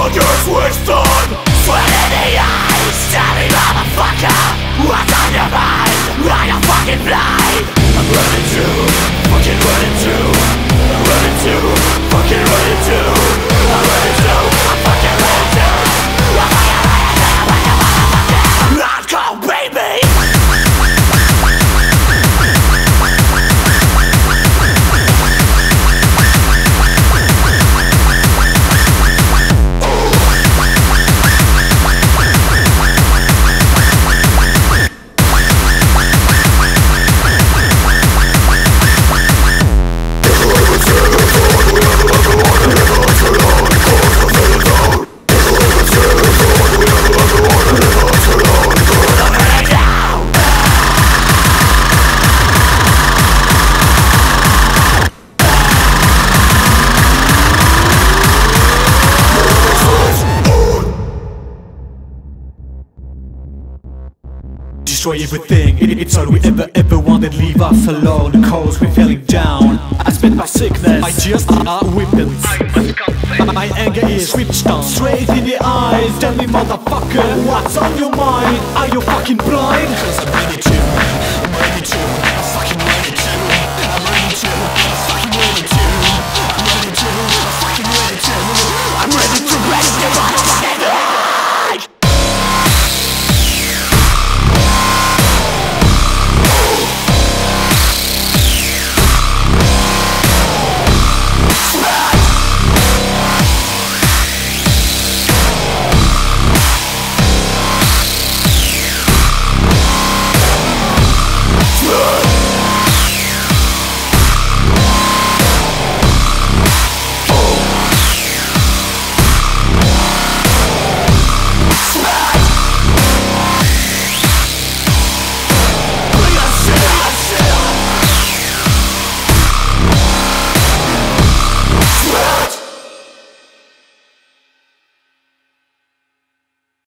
My anger's wasted Destroy everything, it- it's all we ever ever wanted. Leave us alone, cause we're feeling down. I spent my sickness, I just are weapons. My anger is switched on. Straight in the eyes, tell me motherfucker What's on your mind, are you fucking blind?